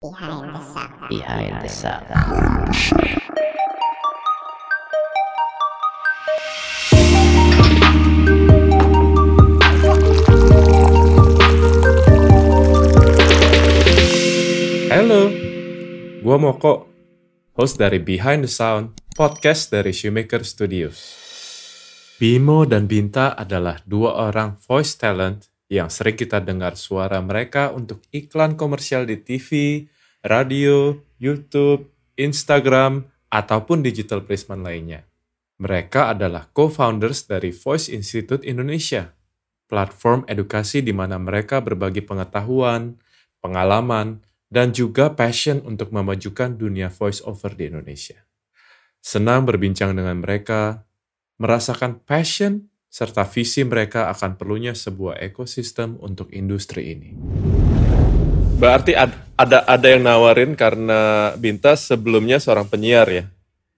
Behind the Sound. Behind the Sound. Halo, gua Moko, host dari Behind the Sound, podcast dari Shoemaker Studios. Bimo dan Binta adalah dua orang voice talent yang sering kita dengar suara mereka untuk iklan komersial di TV, radio, YouTube, Instagram, ataupun digital placement lainnya. Mereka adalah co-founders dari Voice Institute Indonesia, platform edukasi di mana mereka berbagi pengetahuan, pengalaman, dan juga passion untuk memajukan dunia voice over di Indonesia. Senang berbincang dengan mereka, merasakan passion serta visi mereka akan perlunya sebuah ekosistem untuk industri ini. Berarti ad- ada ada yang nawarin karena Bintas sebelumnya seorang penyiar ya?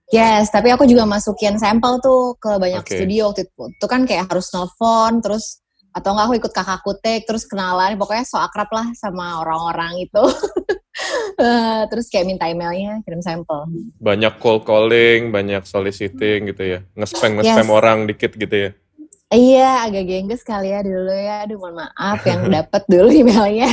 Yes, tapi aku juga masukin sampel tuh ke banyak Oke. studio waktu itu. Itu kan kayak harus nelfon, terus atau enggak aku ikut kakakku take, terus kenalan, pokoknya so akrab lah sama orang-orang itu. Eh, terus kayak minta emailnya, kirim sampel. Banyak call calling, banyak soliciting gitu ya? Nge-spam nge-spam Yes. orang dikit gitu ya? Iya, agak gengges kali ya dulu ya. Aduh, mohon maaf yang dapet dulu emailnya.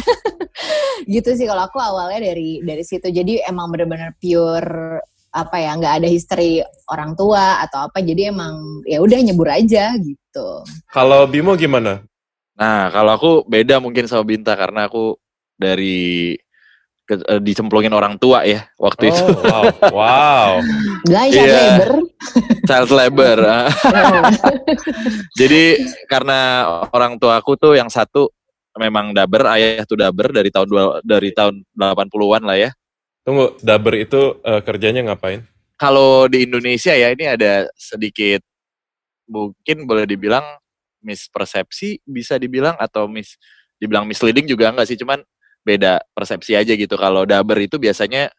gitu sih kalau aku awalnya dari dari situ. Jadi emang bener-bener pure apa ya, nggak ada history orang tua atau apa. Jadi emang ya udah nyebur aja gitu. Kalau Bimo gimana? Nah, kalau aku beda mungkin sama Binta karena aku dari ke- eh, dicemplungin orang tua ya waktu itu Oh, wow. wow. Bilang child Iya. labor. child labor. ah. Jadi karena orang tua aku tuh yang satu memang daber, ayah tuh daber dari tahun dua, dari tahun 80-an lah ya. Tunggu, daber itu eh, kerjanya ngapain? Kalau di Indonesia ya ini ada sedikit mungkin boleh dibilang mispersepsi bisa dibilang atau mis dibilang misleading juga enggak sih cuman beda persepsi aja gitu kalau daber itu biasanya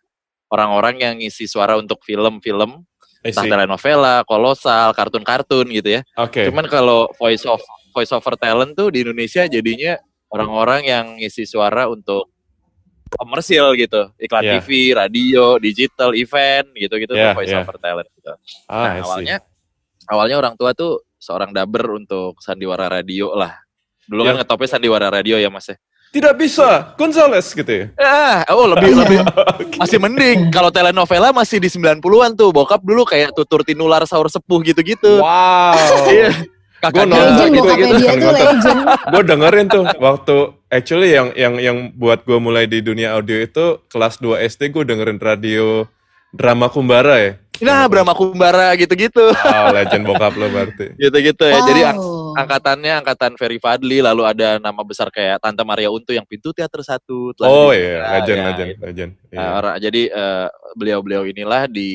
orang-orang yang ngisi suara untuk film-film entah telenovela, kolosal, kartun-kartun gitu ya. Oke. Cuman kalau voice of voice over talent tuh di Indonesia jadinya orang-orang yang ngisi suara untuk komersil gitu, iklan Yeah. TV, radio, digital, event gitu-gitu Yeah, tuh voice yeah. over talent gitu. Ah, nah, awalnya awalnya orang tua tuh seorang daber untuk sandiwara radio lah. Dulu kan Yang- ngetopnya sandiwara radio ya Mas ya. Tidak bisa, Gonzales gitu ya? Ah, oh lebih lebih masih mending kalau telenovela masih di 90-an tuh. Bokap dulu kayak tutur tinular sahur sepuh gitu-gitu. Wow. Iya. Gua Kakaknya nonton Legend, gitu, gitu. dia tuh Nonton. legend. gue dengerin tuh waktu actually yang yang yang buat gue mulai di dunia audio itu kelas 2 SD gue dengerin radio drama Kumbara ya. Nah, Brahma Kumbara gitu-gitu. Oh, legend bokap lo berarti. Gitu-gitu ya. Jadi ang- Wow. angkatannya angkatan Ferry Fadli, lalu ada nama besar kayak Tante Maria Untu yang pintu teater satu. Oh dibuka. iya, legend, Ya, legend, legend. Nah, Iya. orang- jadi eh, beliau-beliau inilah di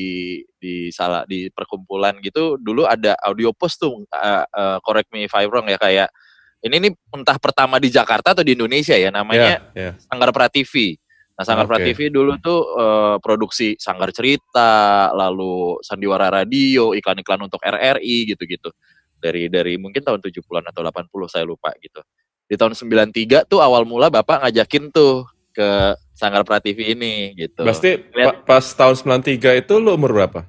di salah di perkumpulan gitu dulu ada audio post tuh eh, eh, correct me if I'm wrong ya kayak ini nih entah pertama di Jakarta atau di Indonesia ya namanya Iya, iya. Sanggar Prativi. Nah, Sanggar Oke. Prativi dulu tuh eh, produksi Sanggar Cerita, lalu Sandiwara Radio, iklan-iklan untuk RRI gitu-gitu. Dari dari mungkin tahun 70-an atau 80 saya lupa gitu. Di tahun 93 tuh awal mula Bapak ngajakin tuh ke Sanggar Prativi ini gitu. Pasti pa- pas tahun 93 itu lo umur berapa?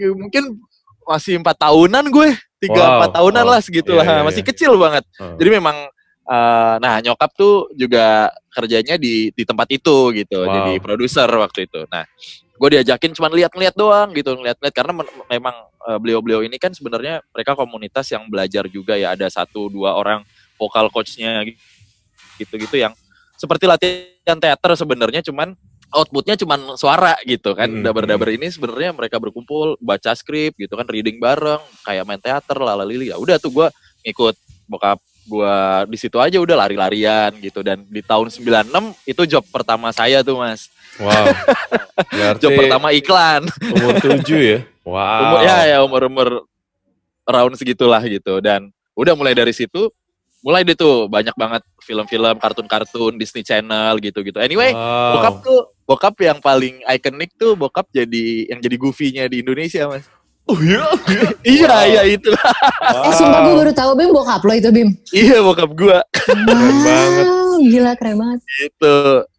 Ya, mungkin masih empat tahunan gue, tiga Wow, empat tahunan wow. lah segitulah, Iya, iya, masih iya. kecil banget. Oh. Jadi memang eh, nah nyokap tuh juga kerjanya di di tempat itu gitu, Wow. jadi produser waktu itu. Nah, gue diajakin cuma lihat-lihat doang gitu, ngeliat-ngeliat karena men- memang eh, beliau-beliau ini kan sebenarnya mereka komunitas yang belajar juga ya, ada satu dua orang vokal coachnya gitu-gitu yang seperti latihan teater sebenarnya cuman outputnya cuman suara gitu kan Mm, daber-daber ini sebenarnya mereka berkumpul baca skrip gitu kan reading bareng kayak main teater lalalili ya udah tuh gue ngikut bokap gua di situ aja udah lari-larian gitu dan di tahun 96 itu job pertama saya tuh mas Wow. Job pertama iklan umur 7 ya? Wow. umur ya ya umur umur round segitulah gitu dan udah mulai dari situ mulai deh tuh banyak banget film-film kartun-kartun Disney Channel gitu-gitu anyway Wow. bokap tuh bokap yang paling ikonik tuh bokap jadi yang jadi goofy-nya di Indonesia mas Oh iya? iya Wow. iya itu Eh sumpah gue baru tahu Bim bokap lo itu Bim. iya bokap banget. Wow. Oh gila keren banget. Gitu.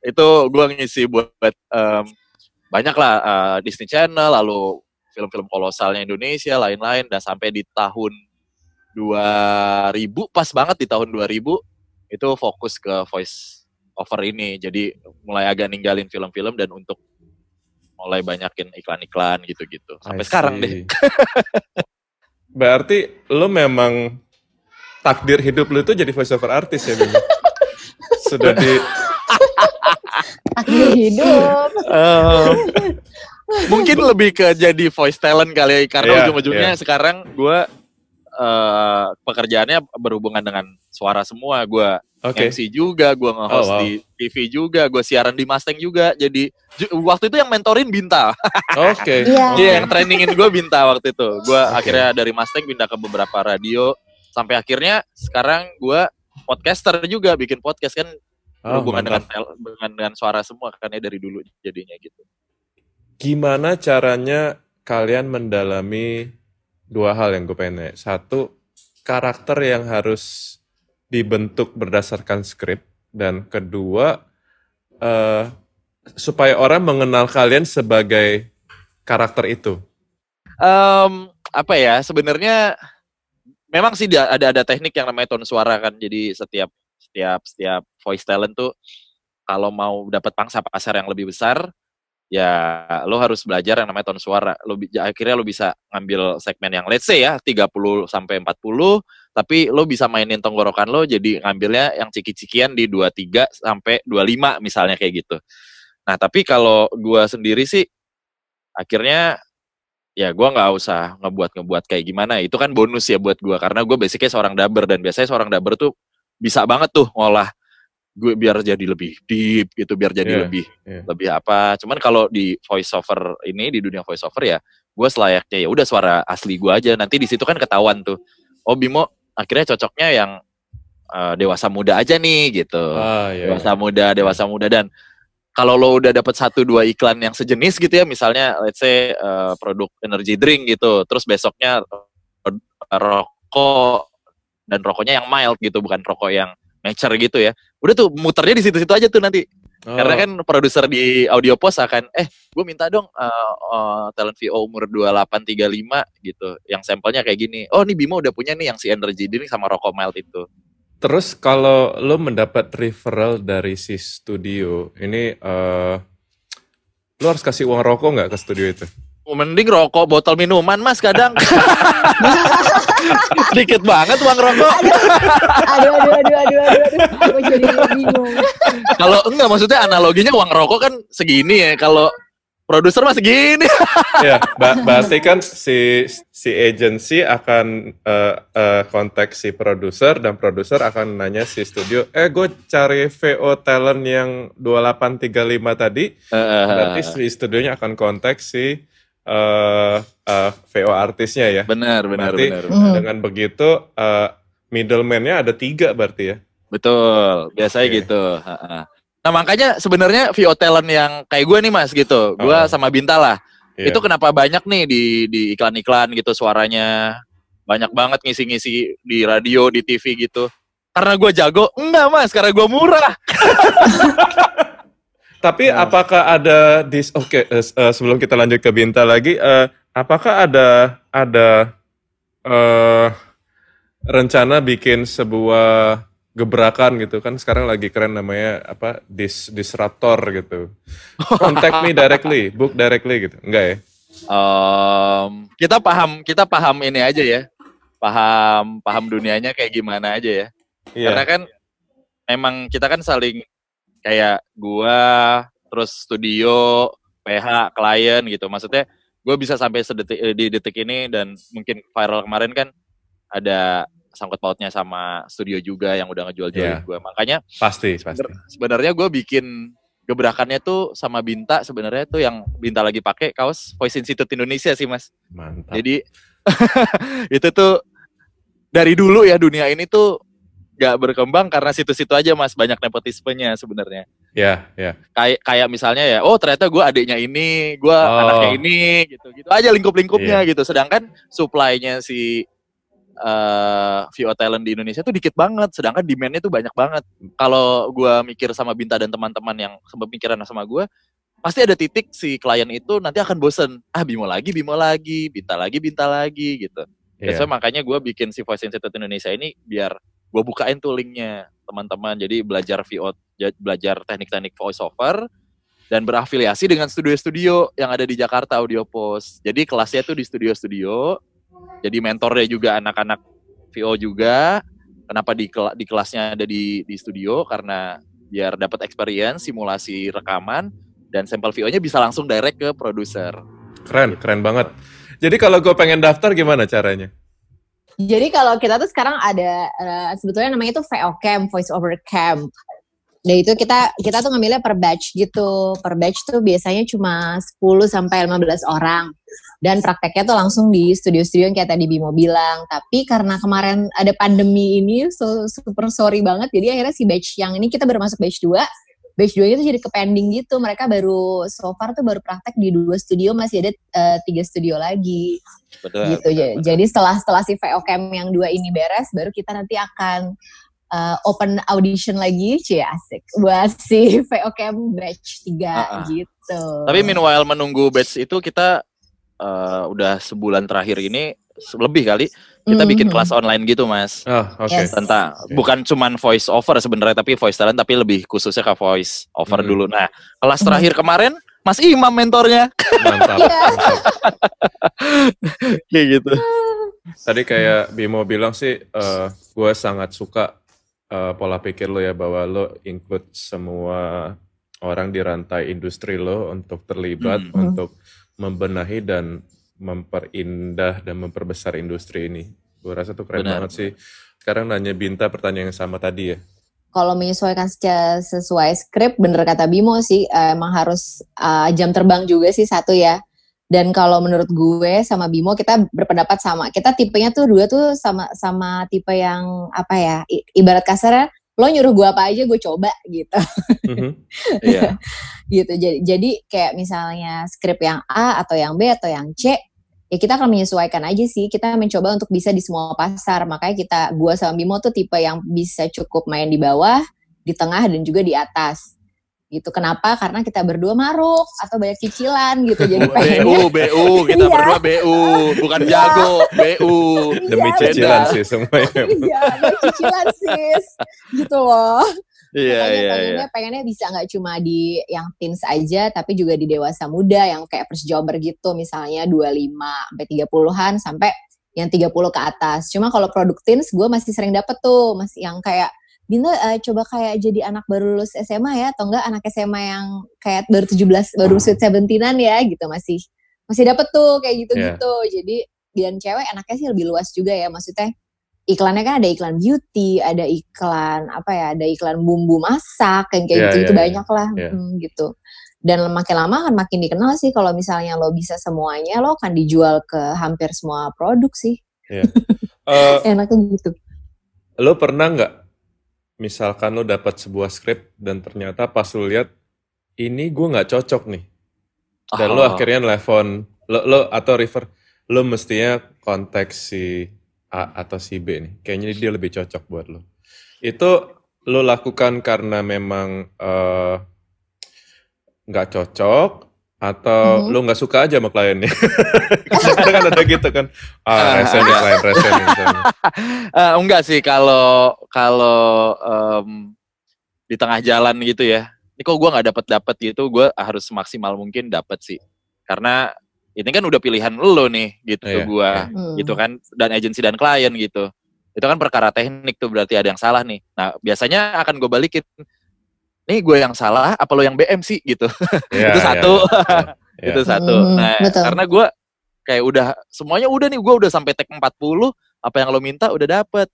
Itu gue ngisi buat um, banyak lah uh, Disney Channel, lalu film-film kolosalnya Indonesia, lain-lain. Dan sampai di tahun 2000, pas banget di tahun 2000, itu fokus ke voice over ini. Jadi mulai agak ninggalin film-film dan untuk mulai banyakin iklan-iklan gitu-gitu. Sampai sekarang deh. Berarti lo memang takdir hidup lo itu jadi voice over artist ya, Bimo? Sudah di takdir hidup. Um, mungkin lebih ke jadi voice talent kali ya karena yeah, ujung-ujungnya yeah. sekarang gue uh, pekerjaannya berhubungan dengan suara semua gue okay. MC juga gue nge-host oh, wow. di TV juga gue siaran di Mustang juga jadi waktu itu yang mentorin Binta oke okay. iya yeah. yang trainingin gue Binta waktu itu gue okay. akhirnya dari Mustang pindah ke beberapa radio sampai akhirnya sekarang gue podcaster juga bikin podcast kan oh, berhubungan dengan, dengan dengan suara semua kan ya dari dulu jadinya gitu gimana caranya kalian mendalami dua hal yang gue pengen nanya. Satu, karakter yang harus dibentuk berdasarkan skrip. Dan kedua, uh, supaya orang mengenal kalian sebagai karakter itu. Um, apa ya, sebenarnya memang sih ada ada teknik yang namanya tone suara kan. Jadi setiap setiap setiap voice talent tuh kalau mau dapat pangsa pasar yang lebih besar, ya lo harus belajar yang namanya tone suara. Lo akhirnya lo bisa ngambil segmen yang let's say ya 30 sampai 40, tapi lo bisa mainin tenggorokan lo jadi ngambilnya yang ciki-cikian di 23 sampai 25 misalnya kayak gitu. Nah, tapi kalau gua sendiri sih akhirnya ya gua nggak usah ngebuat-ngebuat kayak gimana. Itu kan bonus ya buat gua karena gue basicnya seorang dubber dan biasanya seorang dubber tuh bisa banget tuh ngolah gue biar jadi lebih deep gitu biar jadi yeah, lebih yeah. lebih apa cuman kalau di voice over ini di dunia voice over ya gue selayaknya ya udah suara asli gue aja nanti di situ kan ketahuan tuh oh Bimo akhirnya cocoknya yang uh, dewasa muda aja nih gitu ah, yeah, dewasa yeah. muda dewasa muda dan kalau lo udah dapat satu dua iklan yang sejenis gitu ya misalnya let's say uh, produk energy drink gitu terus besoknya rokok dan rokoknya yang mild gitu bukan rokok yang mature gitu ya. Udah tuh muternya di situ-situ aja tuh nanti. Oh. Karena kan produser di Audio Post akan, eh gue minta dong uh, uh, talent VO umur 2835 gitu. Yang sampelnya kayak gini. Oh nih Bimo udah punya nih yang si Energy Drink sama rokok mild itu. Terus kalau lo mendapat referral dari si studio, ini uh, lo harus kasih uang rokok nggak ke studio itu? Mending rokok botol minuman mas kadang. Dikit banget uang rokok. aduh, aduh, aduh, aduh, aduh, aduh. jadi bingung. Kalau enggak maksudnya analoginya uang rokok kan segini ya. Kalau produser masih gini. ya, berarti kan si si agency akan uh, uh, kontak si produser dan produser akan nanya si studio, eh gue cari VO talent yang 2835 tadi. Uh, berarti si studionya akan kontak si uh, uh, VO artisnya ya. Benar, benar, berarti benar. Dengan begitu uh, middleman-nya ada tiga berarti ya. Betul, biasanya okay. gitu. Nah makanya sebenarnya VO talent yang kayak gue nih mas gitu, gue oh. sama Binta lah. Yeah. Itu kenapa banyak nih di di iklan-iklan gitu suaranya banyak banget ngisi-ngisi di radio, di TV gitu. Karena gue jago? Enggak mas, karena gue murah. Tapi nah. apakah ada dis oke okay, uh, uh, sebelum kita lanjut ke Binta lagi uh, apakah ada ada uh, rencana bikin sebuah gebrakan gitu kan sekarang lagi keren namanya apa dis disruptor gitu. Contact me directly, book directly gitu. Enggak ya? Um, kita paham kita paham ini aja ya. Paham paham dunianya kayak gimana aja ya. Yeah. Karena kan emang kita kan saling kayak gua terus studio PH klien gitu. Maksudnya gue bisa sampai sedetik eh, di detik ini dan mungkin viral kemarin kan ada sangkut pautnya sama studio juga yang udah ngejual jualin yeah. gue makanya pasti pasti. sebenarnya gue bikin gebrakannya tuh sama Binta sebenarnya tuh yang Binta lagi pakai kaos Voice Institute Indonesia sih mas. Mantap. Jadi itu tuh dari dulu ya dunia ini tuh gak berkembang karena situ-situ aja mas banyak nepotismenya sebenarnya. Ya, yeah, ya. Yeah. Kayak kayak misalnya ya, oh ternyata gue adiknya ini, gue oh. anaknya ini, gitu gitu aja lingkup-lingkupnya yeah. gitu. Sedangkan supply-nya si uh, VO talent di Indonesia tuh dikit banget, sedangkan demandnya tuh banyak banget. Kalau gue mikir sama Binta dan teman-teman yang pemikiran sama gue, pasti ada titik si klien itu nanti akan bosen. Ah Bimo lagi, Bimo lagi, Binta lagi, Binta lagi gitu. Yeah. So, makanya gue bikin si Voice Institute Indonesia ini biar gue bukain tuh linknya teman-teman. Jadi belajar VO, belajar teknik-teknik voice over, dan berafiliasi dengan studio-studio yang ada di Jakarta Audio Post. Jadi kelasnya tuh di studio-studio. Jadi mentornya juga anak-anak VO juga. Kenapa di, di kelasnya ada di, di studio? Karena biar dapat experience, simulasi rekaman, dan sampel VO-nya bisa langsung direct ke produser. Keren, keren banget. Jadi kalau gue pengen daftar gimana caranya? Jadi kalau kita tuh sekarang ada uh, sebetulnya namanya itu VO Camp, Voice Over Camp. Dan itu kita kita tuh ngambilnya per batch gitu. Per batch tuh biasanya cuma 10 sampai 15 orang. Dan prakteknya tuh langsung di studio-studio yang kayak tadi Bimo bilang. Tapi karena kemarin ada pandemi ini so, super sorry banget. Jadi akhirnya si batch yang ini kita baru masuk batch 2. Batch 2 itu jadi ke pending gitu. Mereka baru so far tuh baru praktek di dua studio masih ada uh, tiga studio lagi. Betul. Gitu. Betul, Jadi setelah setelah si VO Cam yang dua ini beres baru kita nanti akan uh, open audition lagi, cie asik buat si VO Camp batch 3 uh -uh. gitu. Tapi meanwhile menunggu batch itu kita uh, udah sebulan terakhir ini lebih kali kita mm -hmm. bikin kelas online gitu mas oh, okay. yes. tentang okay. bukan cuman voice over sebenarnya tapi voice talent tapi lebih khususnya ke voice over mm. dulu nah kelas terakhir kemarin Mas Imam mentornya mantap, iya. kayak gitu tadi kayak Bimo bilang sih uh, gue sangat suka uh, pola pikir lo ya bahwa lo include semua orang di rantai industri lo untuk terlibat hmm. untuk membenahi dan memperindah dan memperbesar industri ini. Gue rasa tuh keren Benar. banget sih. Sekarang nanya Binta pertanyaan yang sama tadi ya. Kalau menyesuaikan secara sesuai skrip, bener kata Bimo sih, emang harus uh, jam terbang juga sih satu ya dan kalau menurut gue sama Bimo kita berpendapat sama. Kita tipenya tuh dua tuh sama sama tipe yang apa ya? ibarat kasarnya lo nyuruh gue apa aja gue coba gitu. Mm-hmm. Yeah. gitu. Jadi jadi kayak misalnya skrip yang A atau yang B atau yang C ya kita akan menyesuaikan aja sih. Kita mencoba untuk bisa di semua pasar. Makanya kita gue sama Bimo tuh tipe yang bisa cukup main di bawah, di tengah dan juga di atas gitu. Kenapa? Karena kita berdua maruk atau banyak cicilan gitu. Jadi BU, BU, kita iya. berdua BU, bukan iya. jago, BU. Demi iya, cicilan sih semuanya. iya, demi cicilan sis. Gitu loh. Iya, iya, pengennya, iya. pengennya bisa nggak cuma di yang teens aja, tapi juga di dewasa muda yang kayak first jobber gitu, misalnya 25 sampai 30-an sampai yang 30 ke atas. Cuma kalau produk teens gue masih sering dapet tuh, masih yang kayak Binta uh, coba kayak jadi anak baru lulus SMA ya atau enggak anak SMA yang kayak baru 17 baru sweet seventeenan ya gitu masih masih dapet tuh kayak gitu-gitu. Yeah. Jadi dan cewek anaknya sih lebih luas juga ya maksudnya iklannya kan ada iklan beauty, ada iklan apa ya, ada iklan bumbu masak yang kayak yeah, gitu, yeah, gitu yeah, banyak lah yeah. hmm, gitu. Dan makin lama kan makin dikenal sih kalau misalnya lo bisa semuanya lo akan dijual ke hampir semua produk sih. Yeah. Uh, Enaknya gitu. Lo pernah nggak misalkan lo dapat sebuah skrip dan ternyata pas lo lihat ini gue nggak cocok nih dan oh. lo akhirnya nelfon lo, lo atau refer lo mestinya konteks si A atau si B nih. Kayaknya dia lebih cocok buat lo. Itu lo lakukan karena memang eh, nggak uh, cocok atau mm-hmm. lu nggak suka aja sama kliennya? Ada kan ada gitu kan? Ah rese nih klien rese nih uh, enggak sih kalau kalau um, di tengah jalan gitu ya. Ini kok gue nggak dapet dapet gitu gue harus maksimal mungkin dapet sih. Karena ini kan udah pilihan lo nih gitu yeah, gue yeah. gitu kan dan agensi dan klien gitu. Itu kan perkara teknik tuh berarti ada yang salah nih. Nah biasanya akan gue balikin nih gue yang salah apa lo yang BM sih? gitu. Yeah, itu iya, satu. yeah, yeah. itu satu. Mm, nah betul. karena gue kayak udah semuanya udah nih gue udah sampai tag 40 apa yang lo minta udah dapet.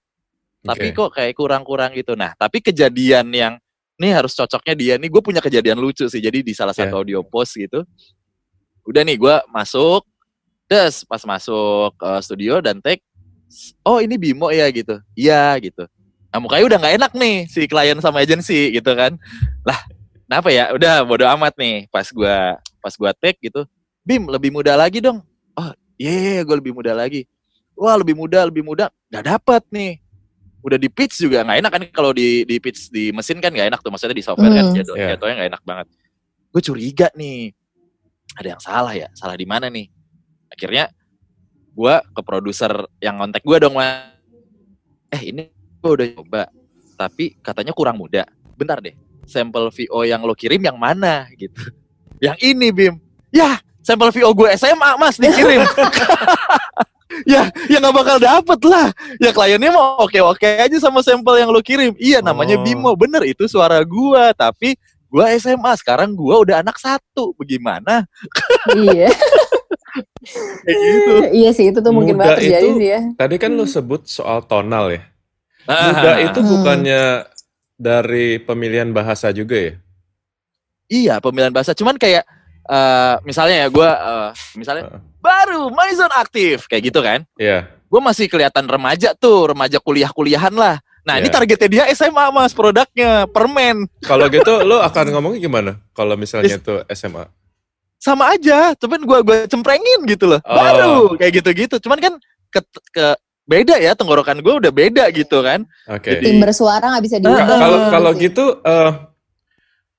Tapi okay. kok kayak kurang-kurang gitu. Nah tapi kejadian yang nih harus cocoknya dia nih gue punya kejadian lucu sih jadi di salah satu yeah. audio post gitu udah nih gue masuk des pas masuk ke studio dan tag oh ini Bimo ya gitu iya gitu Nah mukanya udah nggak enak nih si klien sama agensi gitu kan. Lah, kenapa ya? Udah bodo amat nih pas gua pas gua take gitu. Bim lebih muda lagi dong. Oh iya, yeah, gue lebih muda lagi. wah lebih muda lebih muda nggak dapat nih udah di pitch juga nggak enak kan kalau di di pitch di mesin kan nggak enak tuh maksudnya di software kan Hmm. jadwal Iya. jadwalnya nggak enak banget gue curiga nih ada yang salah ya? Salah di mana nih? Akhirnya gue ke produser yang kontak gue dong eh ini gue udah coba tapi katanya kurang muda. Bentar deh sampel VO yang lo kirim yang mana? Gitu. Yang ini Bim. Ya sampel VO gue SMA mas dikirim. Ya ya nggak bakal dapet lah. Ya kliennya mau oke oke aja sama sampel yang lo kirim. Iya namanya Oh. Bimo. Bener itu suara gua. Tapi gua SMA sekarang gua udah anak satu bagaimana iya. kayak gitu iya sih itu tuh mungkin Muda banget terjadi itu- sih ya. Tadi kan lu sebut soal tonal ya. Ah, Muda itu Hmm. bukannya dari pemilihan bahasa juga ya? iya pemilihan bahasa cuman kayak eh, misalnya ya gua eh, misalnya Heeh. baru Maison aktif kayak gitu kan Iya. gue masih kelihatan remaja tuh remaja kuliah-kuliahan lah nah ini Iya. targetnya dia SMA mas produknya permen Kalau gitu lu akan ngomongnya gimana? Kalau misalnya itu SMA. sama aja cuman gua gua cemprengin gitu loh Oh. baru kayak gitu-gitu cuman kan ke, ke beda ya tenggorokan gue udah beda gitu kan Oke. Jadi- Timbre suara nggak bisa diubah. Kalau gitu kalau gitu eh,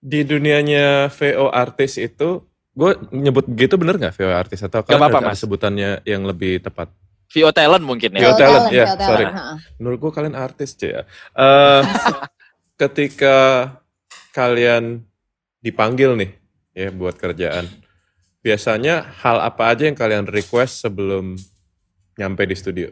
di dunianya VO artis itu gue nyebut gitu bener nggak VO artis atau kan apa-apa, ada Mas. sebutannya yang lebih tepat? VO talent mungkin ya VO talent, ya, sorry. Menurut gue kalian artis cuy ya. Eh, ketika kalian dipanggil nih ya buat kerjaan, biasanya hal apa aja yang kalian request sebelum nyampe di studio?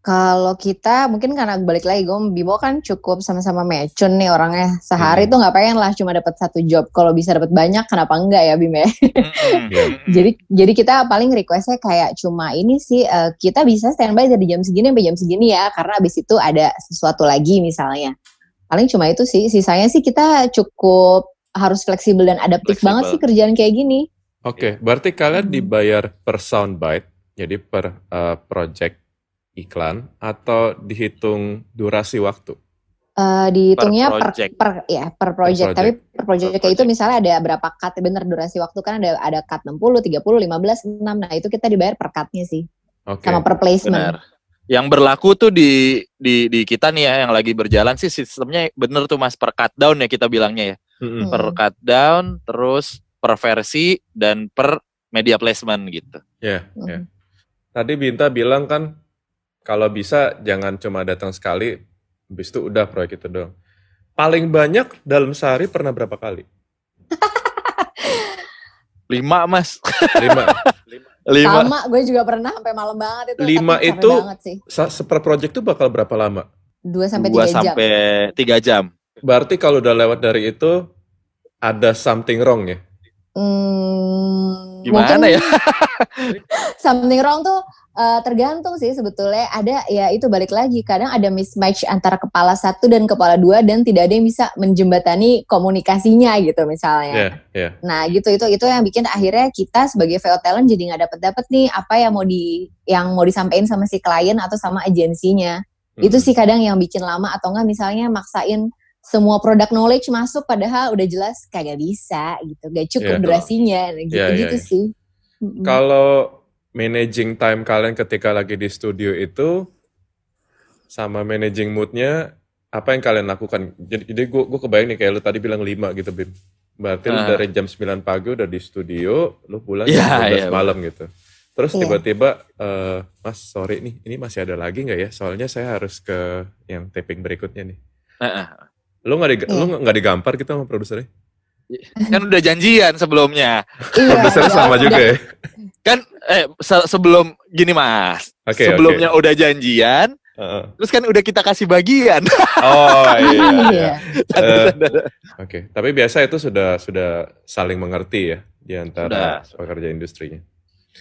Kalau kita mungkin karena balik lagi gue Bimo kan cukup sama-sama mecun nih orangnya sehari Hmm. tuh nggak pengen lah cuma dapat satu job kalau bisa dapat banyak kenapa enggak ya Bim ya Mm-mm. Iya. jadi jadi kita paling requestnya kayak cuma ini sih eh, kita bisa standby dari jam segini sampai jam segini ya karena abis itu ada sesuatu lagi misalnya paling cuma itu sih sisanya sih kita cukup harus fleksibel dan adaptif Fleksibel. banget sih kerjaan kayak gini Oke, berarti kalian Hmm. dibayar per soundbite, jadi per eh, project iklan atau dihitung durasi waktu? Eh, dihitungnya per, project. per ya per project. project. Tapi per project Per kayak itu misalnya ada berapa cut bener durasi waktu kan ada ada cut 60, 30, 15, 6. Nah, itu kita dibayar per cutnya sih Oke. sama per placement. benar yang berlaku tuh di di di kita nih ya yang lagi berjalan sih sistemnya bener tuh mas per cut down ya kita bilangnya ya. Hmm. per cut down terus per versi dan per media placement gitu Ya, Hmm. ya. Tadi Binta bilang kan kalau bisa jangan cuma datang sekali, habis itu udah proyek itu dong. Paling banyak dalam sehari pernah berapa kali? lima mas Lima. lima Sama, gue juga pernah sampai malam banget itu. Lima itu- banget sih. Sa- Seper project itu bakal berapa lama? 2 sampai dua 3 jam. sampai tiga jam Berarti kalau udah lewat dari itu ada something wrong ya? Hmm, gimana mungkin ya something wrong tuh eh, tergantung sih sebetulnya ada ya itu balik lagi kadang ada mismatch antara kepala satu dan kepala dua dan tidak ada yang bisa menjembatani komunikasinya gitu misalnya. Ya, ya. Nah gitu itu itu yang bikin akhirnya kita sebagai VO talent jadi nggak dapet dapet nih apa yang mau di yang mau disampaikan sama si klien atau sama agensinya. Itu Mm. sih kadang yang bikin lama atau enggak misalnya maksain semua produk knowledge masuk padahal udah jelas kagak bisa gitu, gak cukup Iya. durasinya gitu Iya, iya, gitu iya. sih. Kalau managing time kalian ketika lagi di studio itu sama managing moodnya apa yang kalian lakukan? Jadi, jadi gue gue kebayang nih kayak lu tadi bilang 5 gitu Bim. Berarti lu Ah. dari jam 9 pagi udah di studio, lu pulang Iya, jam 12 iya, malam gitu. Terus Iya. tiba-tiba eh, Mas sorry nih, ini masih ada lagi nggak ya? Soalnya saya harus ke yang taping berikutnya nih. Heeh. Lu nggak di, Iya. lu nggak digampar gitu sama produsernya? Kan udah janjian sebelumnya Iya, Produsernya udah- sama udah- juga ya? kan eh se- sebelum gini mas Oke, sebelumnya udah janjian Heeh. terus kan udah kita kasih bagian Oh iya. Iya. Eh, Oke, tapi biasa itu sudah sudah saling mengerti ya di antara Sudah. pekerja industrinya.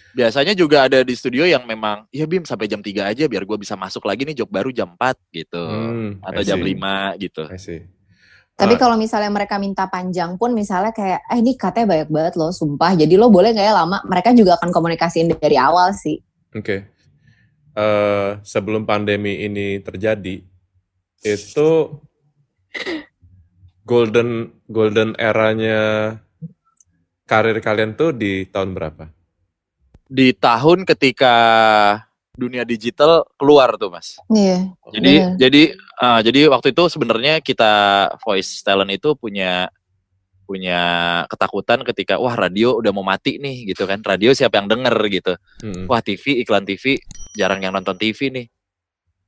biasanya juga ada di studio yang memang ya Bim sampai jam 3 aja biar gue bisa masuk lagi nih job baru jam 4 gitu Hmm, atau jam see. 5 gitu I see. Tapi Ah, kalau misalnya mereka minta panjang pun misalnya kayak, eh ini katanya banyak banget loh, sumpah. Jadi lo boleh kayak lama, mereka juga akan komunikasiin dari awal sih. Oke. Eh, sebelum pandemi ini terjadi, itu golden golden eranya karir kalian tuh di tahun berapa? di tahun ketika dunia digital keluar tuh mas. Iya. Jadi Bener. jadi ah, jadi waktu itu sebenarnya kita voice talent itu punya punya ketakutan ketika wah radio udah mau mati nih gitu kan radio siapa yang denger gitu Mm-mm. wah TV iklan TV jarang yang nonton TV nih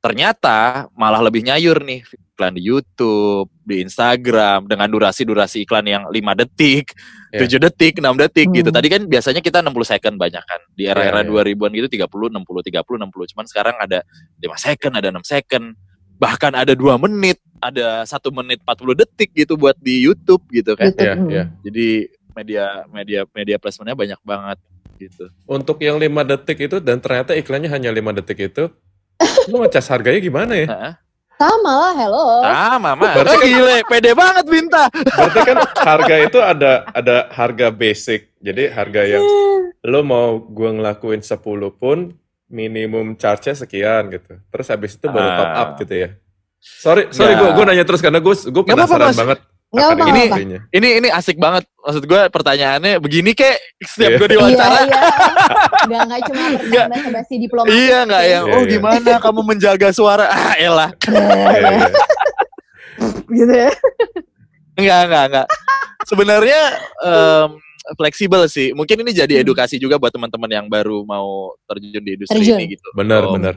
ternyata malah lebih nyayur nih iklan di YouTube di Instagram dengan durasi-durasi iklan yang 5 detik Iya. 7 detik 6 detik gitu Hmm. tadi kan biasanya kita 60 second banyak kan di era-era Iya, 2000-an gitu 30 60 30 60 cuman sekarang ada 5 second ada 6 second bahkan ada dua menit ada satu menit 40 detik gitu buat di YouTube gitu kan YouTube, Iya, mm. iya. jadi media media media placementnya banyak banget gitu Untuk yang 5 detik itu dan ternyata iklannya hanya 5 detik itu, lu ngecas harganya gimana ya? Heeh. Sama lah, hello. sama mah Berarti kan- gile pede banget Binta Berarti kan harga itu ada ada harga basic. Jadi harga yang lo mau gue ngelakuin 10 pun minimum charge-nya sekian gitu. Terus habis itu baru Ah. top up gitu ya. Sorry, sorry Ya. gue gue nanya terus karena gue gue penasaran Mas. Nggak akan apa-apa. industrinya. ini ini asik banget maksud gue pertanyaannya begini kek setiap Iya. gue diwawancara Iya, iya. Nggak, nggak cuma bertanya basi iya nggak yang Iya, oh iya. gimana kamu menjaga suara ah elah Iya, gitu ya. Enggak, enggak, enggak. Sebenarnya em, fleksibel sih. Mungkin ini jadi Hmm. edukasi juga buat teman-teman yang baru mau terjun di industri Terjun. ini gitu. Benar, Oh, benar.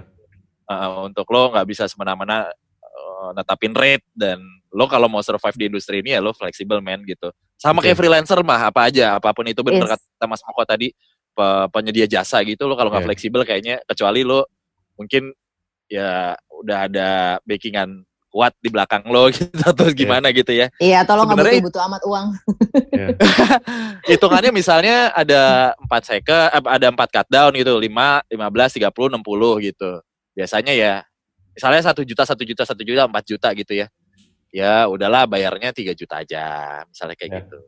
uh, untuk lo nggak bisa semena-mena uh, netapin rate dan lo kalau mau survive di industri ini ya lo fleksibel man gitu. Sama Oke. kayak freelancer mah apa aja, apa pun itu bener Yes. kata Mas Moko tadi pe- penyedia jasa gitu lo kalau nggak Iya. fleksibel kayaknya kecuali lo mungkin ya udah ada backingan kuat di belakang lo gitu atau gimana gitu ya. Iya, tolong nggak Sebenarnya- butuh-butuh amat uang. Iya. hitungannya misalnya ada 4 second eh, ada 4 cut down gitu 5 15 30 60 gitu biasanya ya misalnya satu juta satu juta satu juta 4 juta gitu ya ya udahlah bayarnya 3 juta aja misalnya kayak Ya. gitu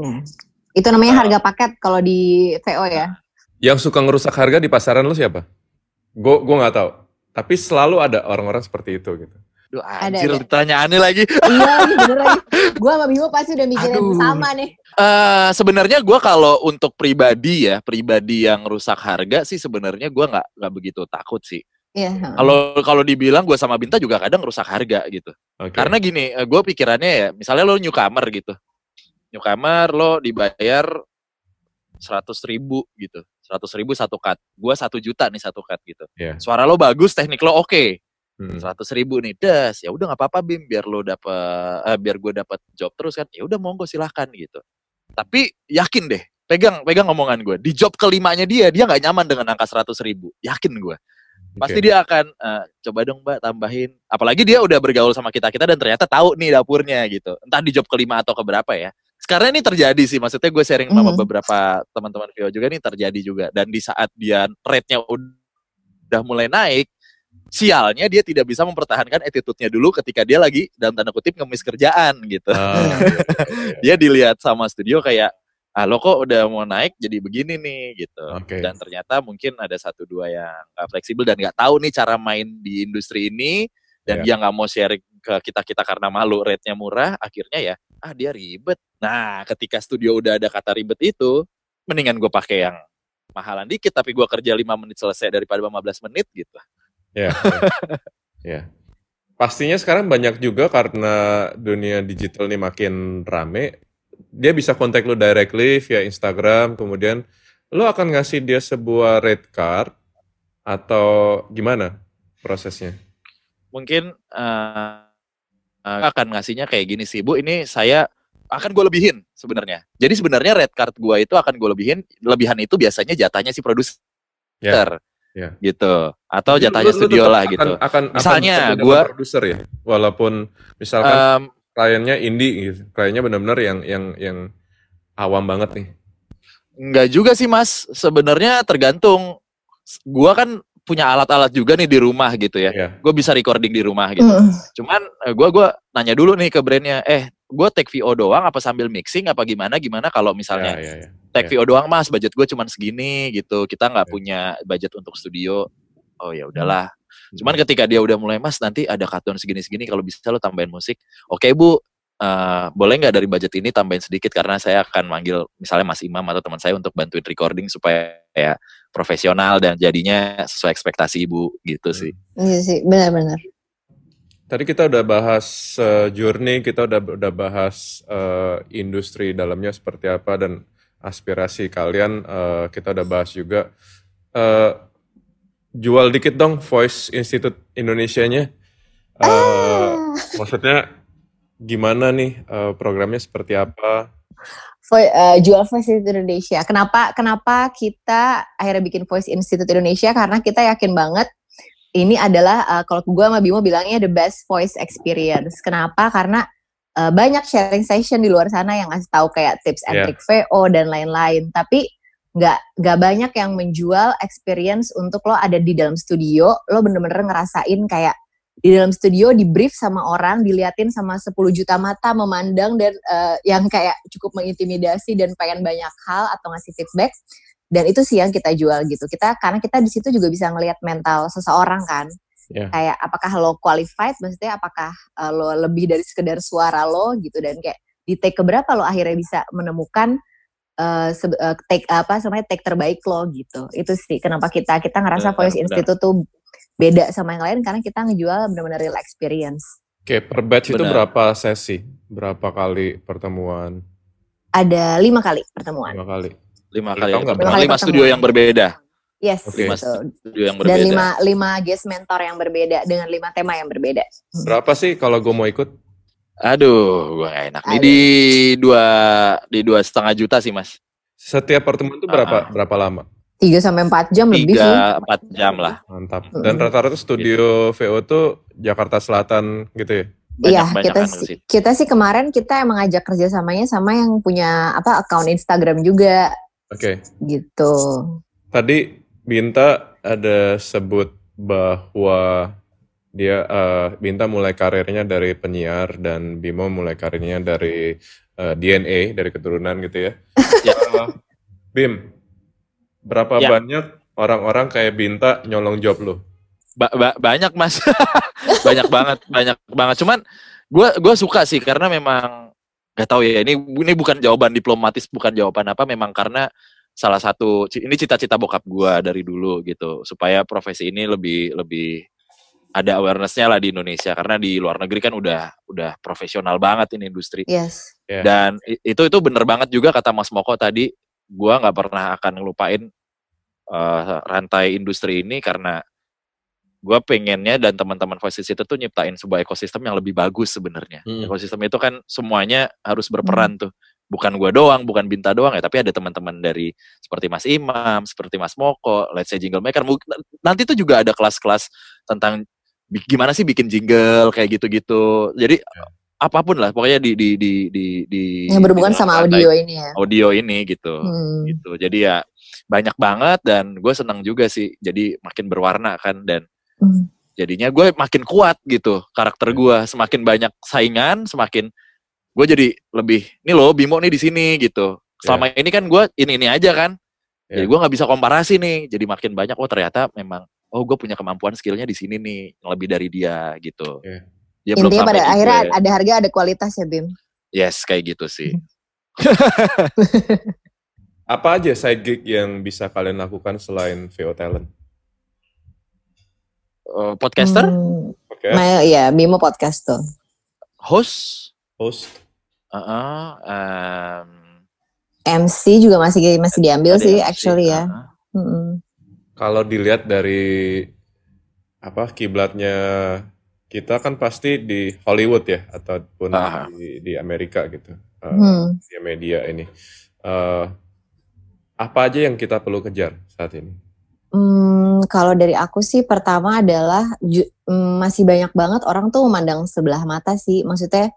Nah, itu namanya harga paket kalau di VO ya. Yang suka ngerusak harga di pasaran lu siapa? Gue gue nggak tahu. Tapi selalu ada orang-orang seperti itu gitu. Duh Ada, anjir ada. pertanyaannya lagi iya lagi bener lagi. Gue sama Bimo pasti udah mikirin Aduh. sama nih. Eh sebenarnya gua kalau untuk pribadi ya pribadi yang rusak harga sih sebenarnya gua nggak nggak begitu takut sih Iya. kalau kalau dibilang gua sama Binta juga kadang rusak harga gitu Oke. Karena gini, gue pikirannya ya, misalnya lo newcomer gitu, newcomer lo dibayar seratus ribu gitu, seratus ribu satu cut, gue satu juta nih satu cut gitu. Iya. Suara lo bagus, teknik lo oke, Hmm. seratus ribu nih, das, ya udah nggak apa-apa bim, biar lo dapet, eh, biar gue dapet job terus kan, ya udah monggo silahkan gitu. Tapi yakin deh, pegang pegang omongan gue, di job kelimanya dia, dia nggak nyaman dengan angka seratus ribu, yakin gue pasti Oke. dia akan eh, coba dong mbak tambahin apalagi dia udah bergaul sama kita kita dan ternyata tahu nih dapurnya gitu entah di job kelima atau keberapa ya sekarang ini terjadi sih maksudnya gue sharing sama Mhm. beberapa teman-teman Vio juga nih terjadi juga dan di saat dia rate-nya udah mulai naik sialnya dia tidak bisa mempertahankan attitude-nya dulu ketika dia lagi dalam tanda kutip ngemis kerjaan gitu Ah, iya, iya, iya. dia dilihat sama studio kayak ah lo kok udah mau naik jadi begini nih gitu Oke. dan ternyata mungkin ada satu dua yang nggak fleksibel dan nggak tahu nih cara main di industri ini dan Iya. dia nggak mau sharing ke kita kita karena malu rate-nya murah akhirnya ya ah dia ribet nah ketika studio udah ada kata ribet itu mendingan gue pakai yang mahalan dikit tapi gue kerja 5 menit selesai daripada 15 menit gitu Iya, iya. Iya. Pastinya sekarang banyak juga karena dunia digital ini makin rame, dia bisa kontak lu directly via Instagram, kemudian lu akan ngasih dia sebuah red card atau gimana prosesnya? mungkin eh, akan ngasihnya kayak gini sih. Bu ini saya akan gue lebihin sebenarnya. Jadi sebenarnya red card gue itu akan gue lebihin lebihan itu biasanya jatahnya si produser Ya, ya. gitu. Atau Jadi jatahnya lu- lu studio lah akan- gitu Akan, Misalnya, akan gua- sama produser ya, walaupun misalkan Em, kliennya indie gitu, kliennya benar-benar yang yang yang awam banget nih. Enggak juga sih mas, sebenarnya tergantung. Gua kan punya alat-alat juga nih di rumah gitu ya. Iya. Gue bisa recording di rumah gitu. Mm. Cuman eh, gua gua nanya dulu nih ke brandnya, eh gue take VO doang apa sambil mixing apa gimana gimana kalau misalnya Ya, ya, ya. take ya. VO doang mas, budget gue cuman segini gitu. Kita nggak Ya. punya budget untuk studio. Oh ya udahlah. Cuman ketika dia udah mulai mas nanti ada kartun segini-segini kalau bisa lo tambahin musik. Oke bu, uh, boleh nggak dari budget ini tambahin sedikit karena saya akan manggil misalnya Mas Imam atau teman saya untuk bantuin recording supaya ya profesional dan jadinya sesuai ekspektasi ibu gitu sih. Iya sih, benar-benar. Tadi kita udah bahas uh, journey, kita udah udah bahas uh, industri dalamnya seperti apa dan aspirasi kalian. Uh, kita udah bahas juga. Uh, jual dikit dong Voice Institute Indonesia-nya. Uh, ah. Maksudnya gimana nih uh, programnya seperti apa? uh, jual Voice Institute Indonesia. Kenapa kenapa kita akhirnya bikin Voice Institute Indonesia? Karena kita yakin banget ini adalah uh, kalau gue sama Bimo bilangnya the best voice experience. Kenapa? Karena uh, banyak sharing session di luar sana yang ngasih tahu kayak tips and yeah. trick VO dan lain-lain. Tapi nggak nggak banyak yang menjual experience untuk lo ada di dalam studio, lo bener-bener ngerasain kayak di dalam studio di brief sama orang, diliatin sama 10 juta mata memandang dan uh, yang kayak cukup mengintimidasi dan pengen banyak hal atau ngasih feedback dan itu sih yang kita jual gitu kita karena kita di situ juga bisa ngelihat mental seseorang kan yeah. kayak apakah lo qualified maksudnya apakah uh, lo lebih dari sekedar suara lo gitu dan kayak di take keberapa lo akhirnya bisa menemukan uh, uh, take apa semuanya take terbaik lo gitu itu sih kenapa kita kita ngerasa Voice Institute tuh beda sama yang lain karena kita ngejual benar-benar real experience. Oke, okay, per batch itu berapa sesi? Berapa kali pertemuan? Ada lima kali pertemuan. Lima kali lima kali, lima, kali lima studio yang berbeda. Yes, okay. lima studio yang berbeda. Dan lima, lima guest mentor yang berbeda dengan lima tema yang berbeda. Berapa sih kalau gue mau ikut? Aduh, gue gak enak. Ini di dua di dua setengah juta sih mas. Setiap pertemuan itu berapa uh -huh. berapa lama? Tiga sampai empat jam 3, lebih sih. Tiga empat jam lah. Mantap. Dan rata-rata studio VO tuh Jakarta Selatan gitu ya? Iya, kita sih, kita sih kemarin kita emang ngajak kerjasamanya sama yang punya apa account Instagram juga. Oke. Okay. Gitu. Tadi Binta ada sebut bahwa dia uh, Binta mulai karirnya dari penyiar dan Bimo mulai karirnya dari uh, eh, DNA dari keturunan gitu ya. ya. Uh, Bim, berapa ya. banyak orang-orang kayak Binta nyolong job lu? Ba ba banyak mas, banyak banget, banyak banget. Cuman gue gue suka sih karena memang nggak tahu ya ini ini bukan jawaban diplomatis bukan jawaban apa memang karena salah satu ini cita-cita bokap gue dari dulu gitu supaya profesi ini lebih lebih ada awarenessnya lah di Indonesia karena di luar negeri kan udah udah profesional banget ini industri yes. yeah. dan itu itu bener banget juga kata Mas Moko tadi gue nggak pernah akan ngelupain uh, rantai industri ini karena gue pengennya dan teman-teman voices itu tuh nyiptain sebuah ekosistem yang lebih bagus sebenarnya. Hmm. Ekosistem itu kan semuanya harus berperan hmm. tuh. Bukan gue doang, bukan Binta doang ya, tapi ada teman-teman dari seperti Mas Imam, seperti Mas Moko, let's say jingle maker. Nanti tuh juga ada kelas-kelas tentang gimana sih bikin jingle kayak gitu-gitu. Jadi ya. apa pun lah, pokoknya di di di di, di yang berhubungan sama audio ini ya. Audio ini gitu, hmm. gitu. Jadi ya banyak banget dan gue senang juga sih. Jadi makin berwarna kan dan Hmm. Jadinya gue makin kuat gitu karakter gue. Semakin banyak saingan, semakin gue jadi lebih, nih loh Bimo nih di sini gitu. Selama yeah. ini kan gue ini ini aja kan. Yeah. Jadi gue nggak bisa komparasi nih. Jadi makin banyak, oh ternyata memang, oh gue punya kemampuan skillnya di sini nih, lebih dari dia gitu. Yeah. Dia Intinya pada akhirnya gue. ada harga, ada kualitas ya Bim. Yes, kayak gitu sih. Apa aja side gig yang bisa kalian lakukan selain VO Talent? uh, podcaster? Hmm, Podcast. Nah, iya, Bimo podcast tuh. Host? Host. Uh -uh, um, MC juga masih masih diambil sih MC, actually ya. Uh -huh. hmm. Kalau dilihat dari apa kiblatnya kita kan pasti di Hollywood ya ataupun -huh. di, di Amerika gitu. Uh, hmm. Di media ini. Uh, apa aja yang kita perlu kejar saat ini? Hmm, kalau dari aku sih pertama adalah ju, mm, masih banyak banget orang tuh memandang sebelah mata sih. Maksudnya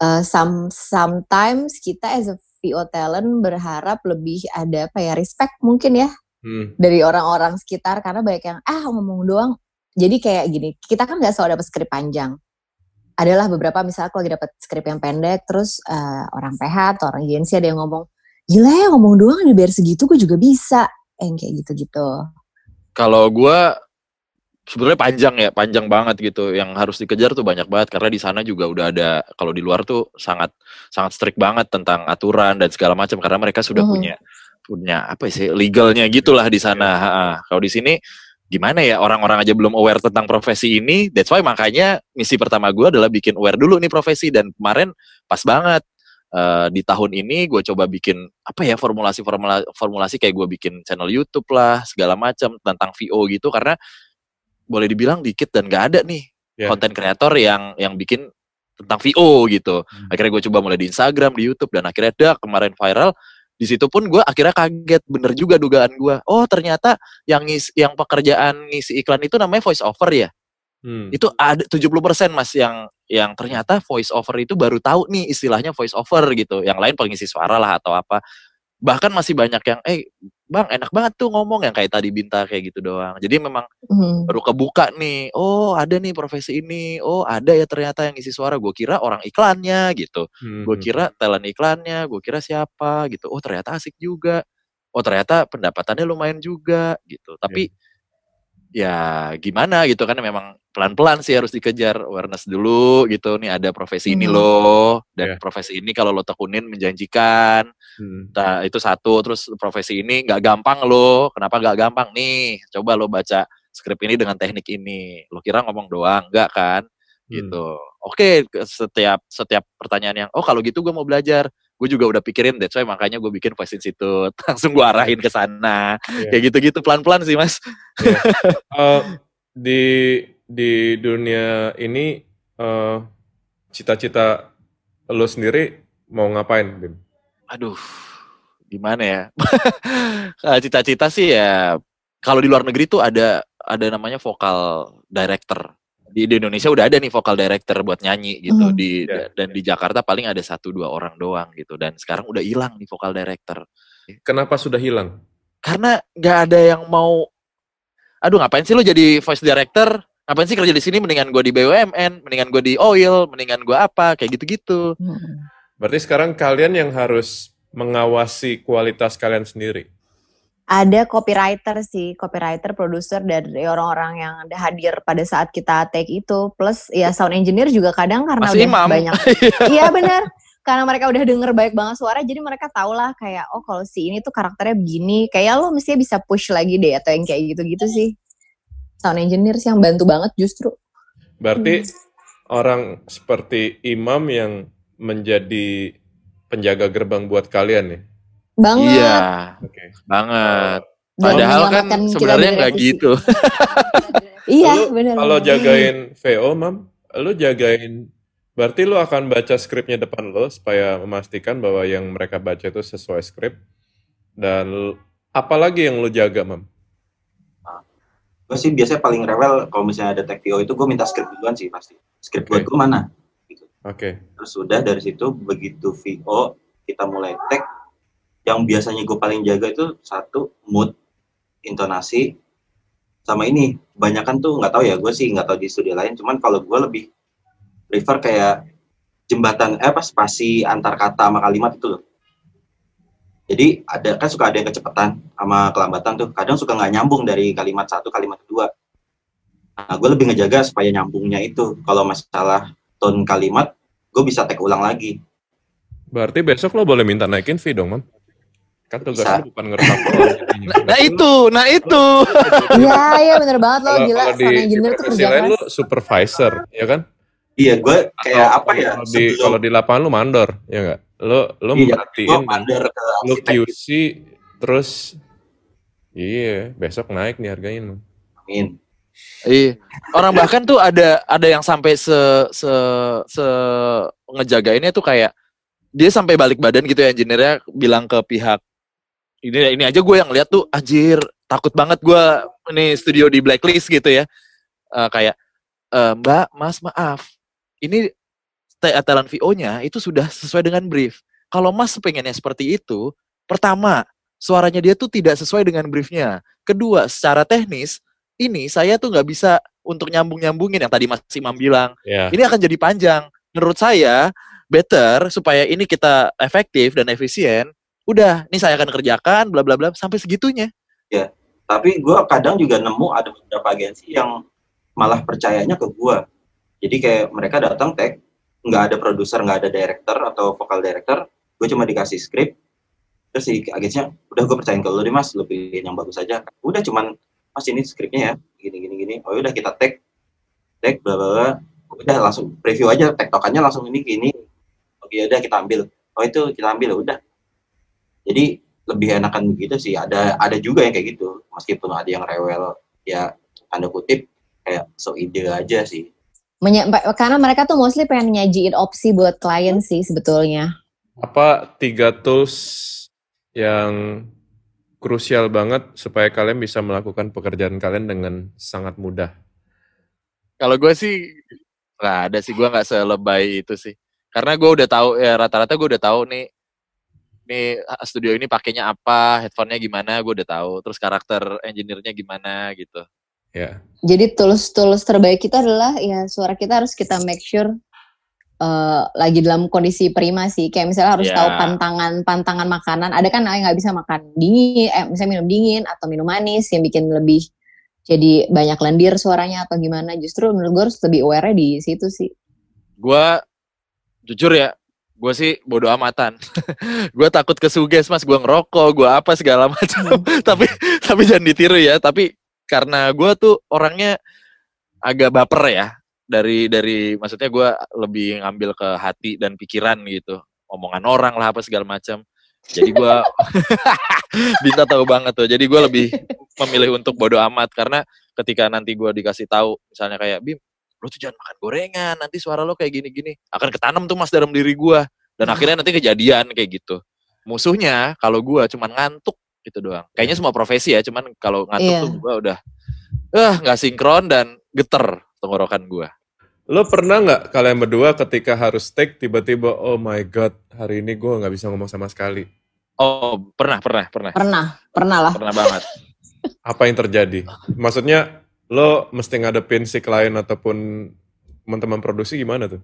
uh, some, sometimes kita as a VO talent berharap lebih ada apa ya respect mungkin ya hmm. dari orang-orang sekitar karena banyak yang ah ngomong doang. Jadi kayak gini, kita kan nggak selalu dapat skrip panjang. Adalah beberapa misalnya aku lagi dapat skrip yang pendek, terus uh, orang PH atau orang agensi ada yang ngomong, gila ya ngomong doang dibayar segitu gue juga bisa yang kayak gitu-gitu. Kalau gue sebenarnya panjang ya, panjang banget gitu. Yang harus dikejar tuh banyak banget karena di sana juga udah ada kalau di luar tuh sangat sangat strict banget tentang aturan dan segala macam karena mereka sudah Mhm. punya punya apa sih legalnya gitulah di sana. Ha-ha. Kalau di sini gimana ya orang-orang aja belum aware tentang profesi ini. That's why makanya misi pertama gue adalah bikin aware dulu nih profesi dan kemarin pas banget eh, di tahun ini gue coba bikin apa ya formulasi formula formulasi kayak gue bikin channel YouTube lah segala macam tentang VO gitu karena boleh dibilang dikit dan gak ada nih konten kreator yang yang bikin tentang VO gitu. Hmm. Akhirnya gue coba mulai di Instagram, di YouTube dan akhirnya dak kemarin viral. Di situ pun gue akhirnya kaget bener juga dugaan gue. Oh ternyata yang ngis, yang pekerjaan ngisi iklan itu namanya voice over ya. Hmm. Itu ada 70% Mas yang yang ternyata voice over itu baru tahu nih istilahnya voice over gitu. Yang lain pengisi suara lah atau apa. Bahkan masih banyak yang eh Bang enak banget tuh ngomong yang kayak tadi Binta kayak gitu doang. Jadi memang Mhm. baru kebuka nih. Oh, ada nih profesi ini. Oh, ada ya ternyata yang isi suara. Gue kira orang iklannya gitu. Hmm. Gue kira talent iklannya. Gue kira siapa gitu. Oh, ternyata asik juga. Oh, ternyata pendapatannya lumayan juga gitu. Tapi ya gimana gitu kan memang pelan-pelan sih harus dikejar awareness dulu gitu. Nih ada profesi ini Mhm. loh dan Ya. profesi ini kalau lo tekunin menjanjikan. Hmm. Nah, itu satu. Terus profesi ini nggak gampang loh. Kenapa nggak gampang? Nih, coba lo baca skrip ini dengan teknik ini. Lo kira ngomong doang, nggak kan? Hmm. Gitu. Oke, ke- setiap setiap pertanyaan yang, oh kalau gitu gue mau belajar. Gue juga udah pikirin, that's why makanya gue bikin Voice Institute. Langsung gue arahin ke sana. Iya. Kayak gitu-gitu, pelan-pelan sih mas. Eh, di di dunia ini eh, cita-cita lo sendiri mau ngapain, Bim? Aduh, gimana ya? Cita-cita sih ya, kalau di luar negeri tuh ada ada namanya vokal director. Di, di Indonesia udah ada nih vokal director buat nyanyi gitu. Mhm. Di Ya. dan di Jakarta paling ada satu dua orang doang gitu. Dan sekarang udah hilang nih vokal director. Kenapa sudah hilang? Karena nggak ada yang mau. Aduh, ngapain sih lo jadi voice director? Ngapain sih kerja di sini? Mendingan gue di BUMN, mendingan gue di oil, mendingan gue apa? Kayak gitu-gitu. Mhm. Berarti sekarang kalian yang harus mengawasi kualitas kalian sendiri. Ada copywriter sih, copywriter, produser dari orang-orang yang ada hadir pada saat kita take itu. Plus ya sound engineer juga kadang karena Masih udah imam. banyak. iya bener. Karena mereka udah denger baik banget suara, jadi mereka tau lah kayak, oh kalau si ini tuh karakternya begini, kayak lo mestinya bisa push lagi deh, atau yang kayak gitu-gitu sih. Sound engineer sih yang bantu banget justru. Berarti Hmm. orang seperti imam yang menjadi penjaga gerbang buat kalian nih. Banget. Iya, Oke. banget. Dan Padahal kan sebenarnya nggak gitu. Iya, Lu bener. Kalau jagain VO, Mam, lu jagain berarti lu akan baca skripnya depan lo supaya memastikan bahwa yang mereka baca itu sesuai skrip. Dan apalagi yang lu jaga, Mam? gue sih biasanya paling rewel kalau misalnya ada tag VO itu gue minta skrip duluan sih pasti skrip Oke. buat gue mana Oke. terus sudah dari situ begitu VO kita mulai tag yang biasanya gue paling jaga itu satu mood intonasi sama ini. Kebanyakan tuh nggak tahu ya gue sih nggak tahu di studio lain. Cuman kalau gue lebih prefer kayak jembatan eh apa spasi antar kata sama kalimat itu jadi ada kan suka ada yang kecepatan sama kelambatan tuh. Kadang suka nggak nyambung dari kalimat satu kalimat kedua. Nah gue lebih ngejaga supaya nyambungnya itu. Kalau masalah tone kalimat gue bisa tag ulang lagi. Berarti besok lo boleh minta naikin fee dong, Mam. Kan tugas Bisa. bukan ngerekam. Nah, nah itu, nah itu. Iya, iya bener banget lo. Kalau Gila, kalau di, engineer tuh lain lo supervisor, ya kan? iya gue kayak Kalau- apa ya Kalau di kalau di lapangan lo mandor, ya nggak? Lo lo iya, merhatiin, mandor ke lo arsitek QC, terus iya besok naik nih harganya. Amin. Iya. Orang bahkan tuh ada ada yang sampai se se se ngejagainnya tuh kayak dia sampai balik badan gitu ya engineer-nya bilang ke pihak ini ini aja gue yang lihat tuh anjir takut banget gue ini studio di blacklist gitu ya Eh, kayak "Eh, Mbak Mas maaf ini talent VO-nya itu sudah sesuai dengan brief kalau Mas pengennya seperti itu pertama suaranya dia tuh tidak sesuai dengan briefnya kedua secara teknis ini saya tuh nggak bisa untuk nyambung nyambungin yang tadi Mas Imam bilang Ya. ini akan jadi panjang. Menurut saya better supaya ini kita efektif dan efisien. Udah, ini saya akan kerjakan, bla bla bla sampai segitunya. tapi gue kadang juga nemu ada beberapa agensi yang malah percayanya ke gua. Jadi kayak mereka datang tag nggak ada produser nggak ada director atau vokal director gue cuma dikasih skrip terus si agensinya udah gue percayain ke lu deh mas pilih yang bagus aja. Udah cuman mas ini skripnya ya gini gini gini. Oh udah kita tag. Tag bla bla bla. Udah langsung preview aja tektokannya langsung ini gini. Oke udah kita ambil. Oh itu kita ambil udah jadi lebih enakan begitu sih ada ada juga yang kayak gitu meskipun ada yang rewel ya tanda kutip kayak so ide aja sih Menye- karena mereka tuh mostly pengen nyajiin opsi buat klien sih sebetulnya. Apa tiga tools yang krusial banget supaya kalian bisa melakukan pekerjaan kalian dengan sangat mudah? Kalau gue sih nggak ada sih, gue nggak selebay itu sih. Karena gue udah tahu ya rata-rata gue udah tahu nih nih studio ini pakainya apa, headphone-nya gimana, gue udah tahu. Terus karakter engineer-nya gimana gitu. Ya. Jadi tools-tools terbaik kita adalah ya suara kita harus kita make sure uh, lagi dalam kondisi prima sih. Kayak misalnya harus Ya. tahu pantangan pantangan makanan. Ada kan yang nggak bisa makan dingin, eh, misalnya minum dingin atau minum manis yang bikin lebih jadi banyak lendir suaranya atau gimana. Justru menurut gue harus lebih aware di situ sih. Gue jujur ya, gue sih bodo amatan. gue takut kesuges mas, gue ngerokok, gue apa segala macam. tapi tapi jangan ditiru ya. Tapi karena gue tuh orangnya agak baper ya. Dari dari maksudnya gue lebih ngambil ke hati dan pikiran gitu. Omongan orang lah apa segala macam. Jadi gue Binta tahu banget tuh. Jadi gue lebih memilih untuk bodo amat. Karena ketika nanti gue dikasih tahu misalnya kayak Bim lo tuh jangan makan gorengan nanti suara lo kayak gini-gini akan ketanam tuh mas dalam diri gue dan akhirnya nanti kejadian kayak gitu musuhnya kalau gue cuman ngantuk gitu doang kayaknya semua profesi ya cuman kalau ngantuk Iya. tuh gue udah eh nggak sinkron dan geter tenggorokan gue Lo pernah nggak kalian berdua ketika harus take tiba-tiba oh my god hari ini gue nggak bisa ngomong sama sekali. oh pernah pernah pernah Pernah, pernah lah. pernah banget Apa yang terjadi? Maksudnya lo mesti ngadepin si klien ataupun teman-teman produksi gimana tuh?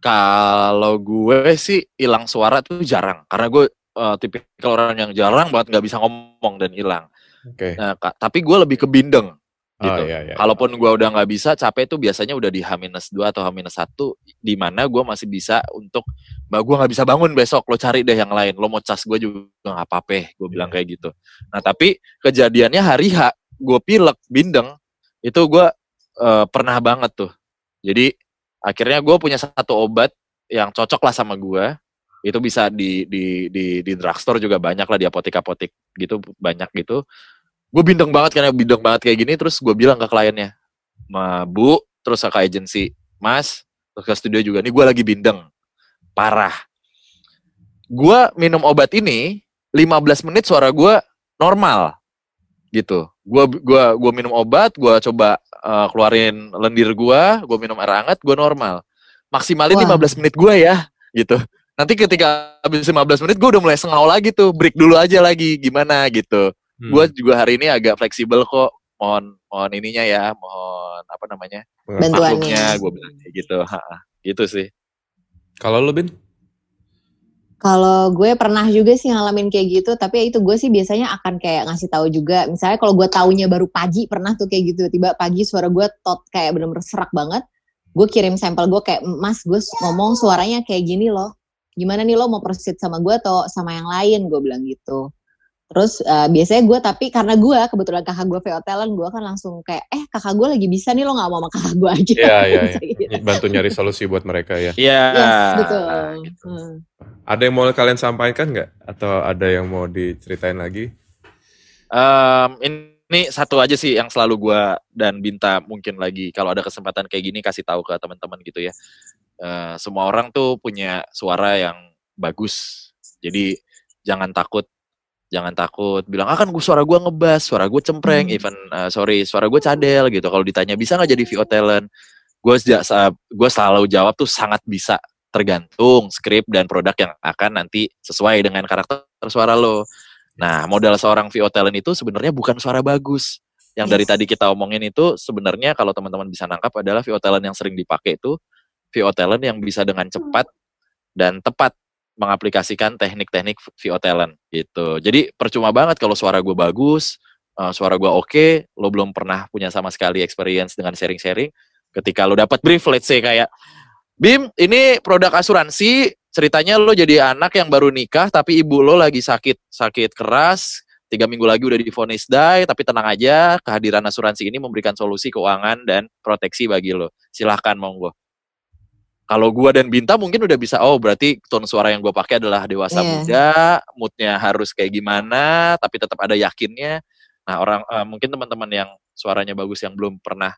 kalau gue sih hilang suara tuh jarang karena gue eh, tipikal orang yang jarang banget nggak bisa ngomong dan hilang Oke. nah, ka- tapi gue lebih ke bindeng gitu Oh iya iya. Kalaupun gua udah nggak bisa, capek tuh biasanya udah di H-2 atau H-1 di mana gua masih bisa untuk mbak gua nggak bisa bangun besok, lo cari deh yang lain. Lo mau cas gua juga nggak apa-apa, gue bilang kayak gitu. Nah, tapi kejadiannya hari H, gue pilek, bindeng, itu gua eh, pernah banget tuh. Jadi akhirnya gue punya satu obat yang cocok lah sama gua. Itu bisa di di di di drugstore juga banyak lah di apotek-apotek gitu banyak gitu gue bindeng banget karena bindeng banget kayak gini terus gue bilang ke kliennya ma bu terus ke agensi mas terus ke studio juga nih gue lagi bindeng parah gue minum obat ini 15 menit suara gue normal gitu gue gua gua minum obat gue coba eh, keluarin lendir gue gue minum air hangat gue normal maksimalin Wah. 15 menit gue ya gitu nanti ketika habis 15 menit gue udah mulai sengau lagi tuh break dulu aja lagi gimana gitu Hmm. gue juga hari ini agak fleksibel kok mohon mohon ininya ya mohon apa namanya Bantuannya. gue bilang gitu Ha, gitu sih Kalau lo bin? Kalau gue pernah juga sih ngalamin kayak gitu, tapi ya itu gue sih biasanya akan kayak ngasih tahu juga. Misalnya kalau gue taunya baru pagi pernah tuh kayak gitu, tiba pagi suara gue tot kayak bener-bener serak banget. Gue kirim sampel gue kayak, Mas, gue ngomong suaranya kayak gini loh. Gimana nih lo mau proceed sama gue atau sama yang lain? Gue bilang gitu. Terus eh, biasanya gue tapi karena gue kebetulan kakak gue VO talent, gue kan langsung kayak, eh kakak gue lagi bisa nih lo nggak mau sama kakak gue aja. Iya iya. Iya. gitu. Bantu nyari solusi buat mereka ya. Iya. Yes, betul. gitu. Hmm. Ada yang mau kalian sampaikan nggak? Atau ada yang mau diceritain lagi? Em, ini satu aja sih yang selalu gua dan Binta mungkin lagi kalau ada kesempatan kayak gini kasih tahu ke teman-teman gitu ya. Eh, semua orang tuh punya suara yang bagus. Jadi jangan takut jangan takut. Bilang ah kan gua suara gua ngebas suara gue cempreng Hmm. even eh, sorry suara gue cadel gitu. Kalau ditanya bisa nggak jadi VO talent? Gue gue selalu jawab tuh sangat bisa tergantung skrip dan produk yang akan nanti sesuai dengan karakter suara lo. Nah, modal seorang VO talent itu sebenarnya bukan suara bagus. Yang dari Yes. tadi kita omongin itu sebenarnya kalau teman-teman bisa nangkap adalah VO talent yang sering dipakai itu VO talent yang bisa dengan cepat dan tepat mengaplikasikan teknik-teknik VO talent gitu. Jadi percuma banget kalau suara gue bagus, uh, suara gue oke, lo belum pernah punya sama sekali experience dengan sharing-sharing. Ketika lo dapat brief, let's say kayak, Bim, ini produk asuransi, ceritanya lo jadi anak yang baru nikah, tapi ibu lo lagi sakit, sakit keras, tiga minggu lagi udah difonis die, tapi tenang aja, kehadiran asuransi ini memberikan solusi keuangan dan proteksi bagi lo. Silahkan monggo kalau gua dan Binta mungkin udah bisa oh berarti tone suara yang gue pakai adalah dewasa yeah. muda moodnya harus kayak gimana tapi tetap ada yakinnya nah orang uh, mungkin teman-teman yang suaranya bagus yang belum pernah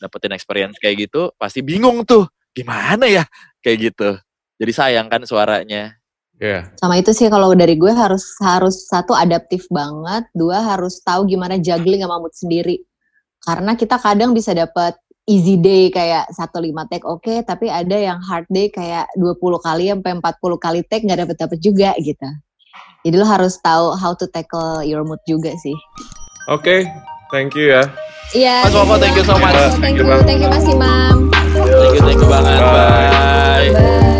dapetin experience kayak gitu pasti bingung tuh gimana ya kayak gitu jadi sayang kan suaranya Yeah. Sama itu sih kalau dari gue harus harus satu adaptif banget, dua harus tahu gimana juggling sama mood sendiri. Karena kita kadang bisa dapat easy day kayak 1-5 take oke, okay, tapi ada yang hard day kayak 20 kali sampai 40 kali take nggak dapet dapet juga gitu. Jadi lo harus tahu how to tackle your mood juga sih. Oke, okay, thank you ya. Iya. Yeah, Mas Wopo thank you so much. Thank you, thank you, thank you Mas Imam. Thank you, thank you banget. Bye. Bye. Bye.